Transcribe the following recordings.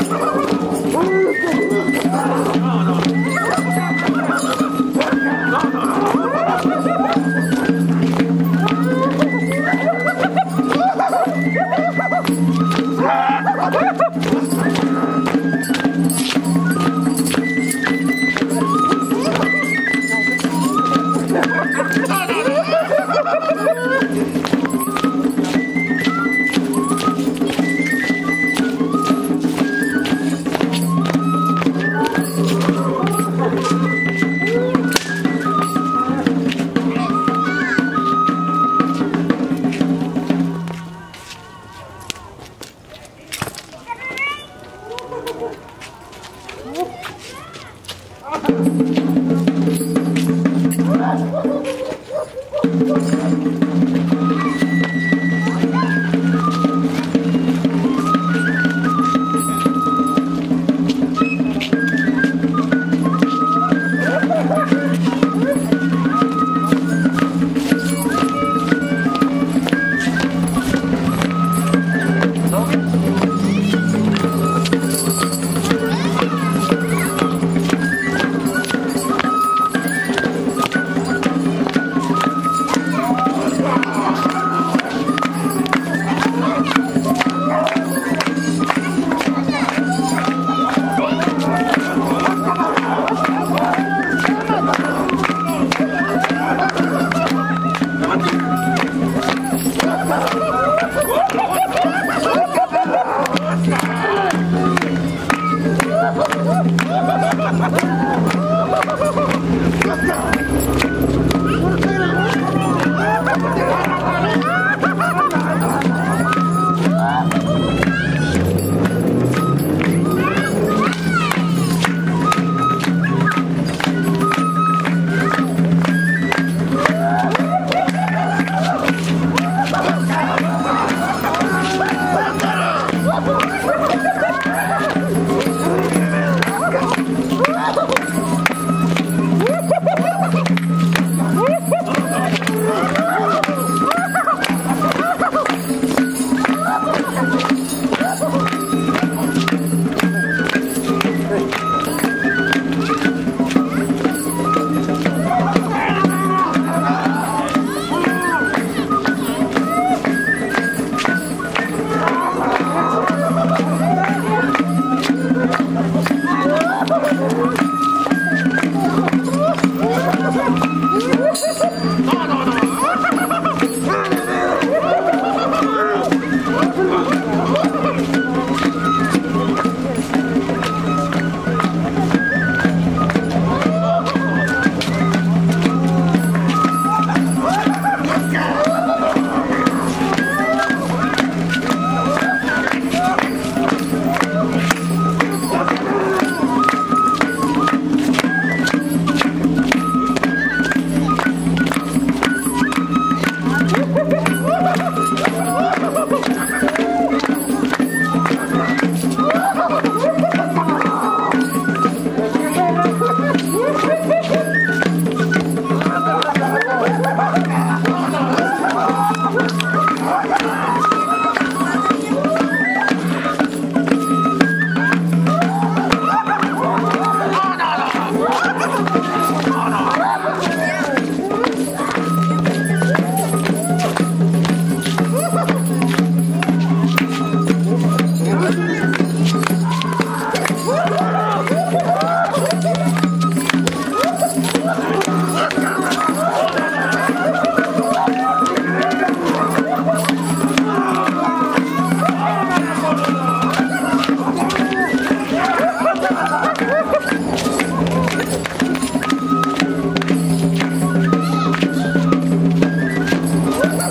Oh, my God.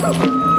up.